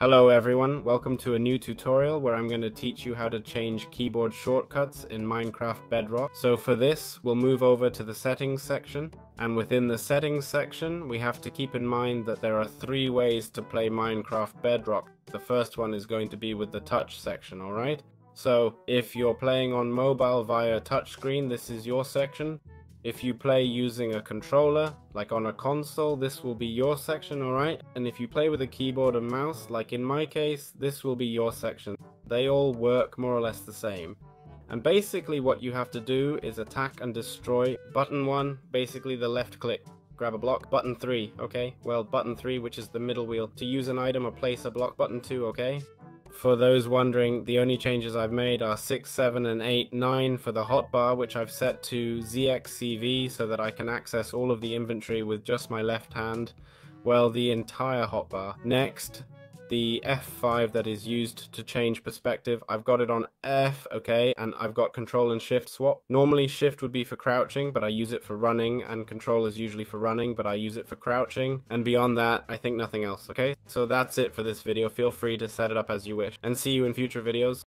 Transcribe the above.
Hello everyone, welcome to a new tutorial where I'm going to teach you how to change keyboard shortcuts in Minecraft Bedrock. So for this, we'll move over to the settings section, and within the settings section, we have to keep in mind that there are three ways to play Minecraft Bedrock. The first one is going to be with the touch section, alright? So if you're playing on mobile via touchscreen, this is your section. If you play using a controller, like on a console, this will be your section, alright? And if you play with a keyboard and mouse, like in my case, this will be your section. They all work more or less the same. And basically what you have to do is attack and destroy. Button 1, basically the left click. Grab a block. Button 3, okay? Well, button 3, which is the middle wheel. To use an item or place a block. Button 2, okay? For those wondering, the only changes I've made are 6, 7, and 8, 9 for the hotbar, which I've set to ZXCV so that I can access all of the inventory with just my left hand. Well, the entire hotbar. Next, the F5 that is used to change perspective. I've got it on F, okay, and I've got control and shift swap. Normally shift would be for crouching, but I use it for running, and control is usually for running, but I use it for crouching. And beyond that, I think nothing else, okay? So that's it for this video. Feel free to set it up as you wish, and see you in future videos.